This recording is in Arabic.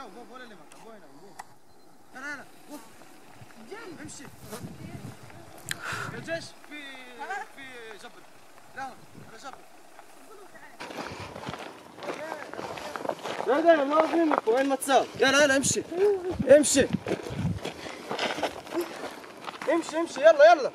لا بابا ولا اللي معك هنا أبوي لا لا لا وف. جنب امشي يا في في جبل لا على جبل لا لا ما فهمك وين ما تساوي يلا يلا امشي امشي امشي امشي يلا يلا